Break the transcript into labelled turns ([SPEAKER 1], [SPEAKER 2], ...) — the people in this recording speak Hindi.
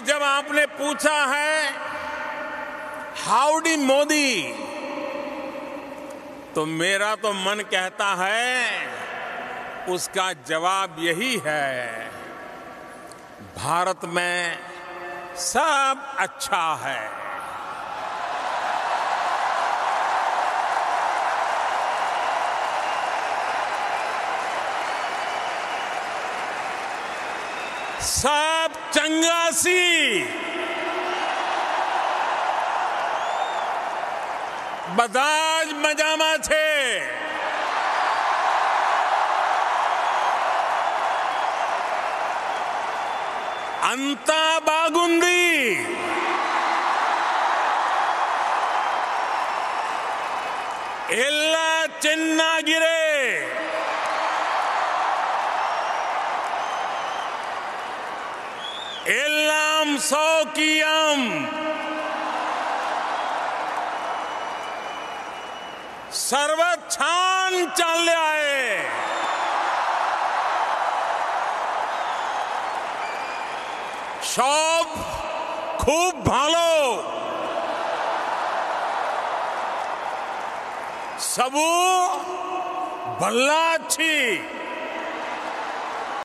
[SPEAKER 1] जब आपने पूछा है हाउडी मोदी तो मेरा तो मन कहता है, उसका जवाब यही है, भारत में सब अच्छा है। सब ચંગાસી બધા જ મજામાં છે અંતા બાગુંદી એલ્લા ચેન્નાગીરે सौकियम सर्व चल आए। सब खूब भालो। सबू भल्ला अच्छी।